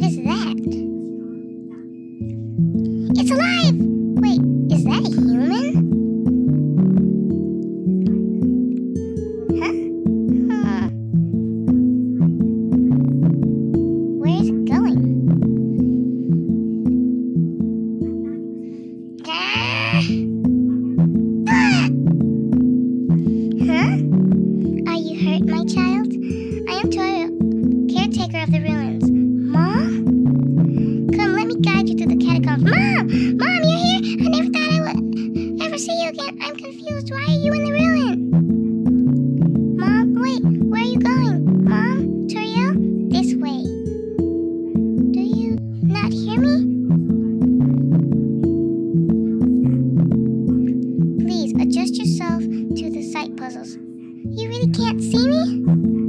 ですね。confused. Why are you in the ruin? Mom, wait, where are you going? Mom, Toriel, this way. Do you not hear me? Please adjust yourself to the sight puzzles. You really can't see me?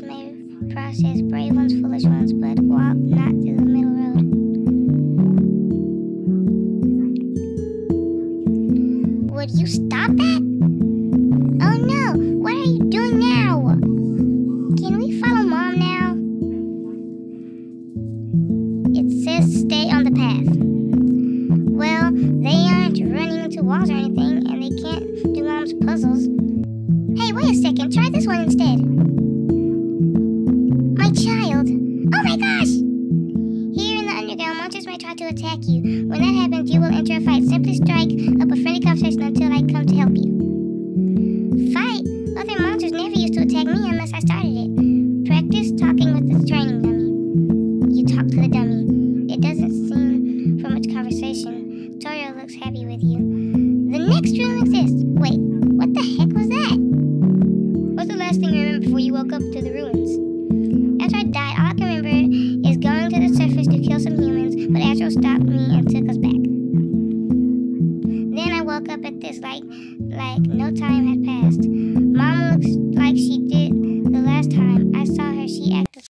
Process brave ones, foolish ones, but walk not through the middle road. Would you stop that? Oh no, what are you doing now? Can we follow mom now? It says stay on the path. Well, they aren't running into walls or anything, and they can't do mom's puzzles. Hey, wait a second, try this one instead. Attack you. When that happens, you will enter a fight. Simply strike up a friendly conversation until I come to help you. Fight? Other monsters never used to attack me unless I started it. Practice talking with the training dummy. You talk to the dummy. It doesn't seem for much conversation. Toriel looks happy with you. The next room exists. Wait, what the heck was that? What's the last thing you remember before you woke up to the ruins? Woke up at this like like no time had passed.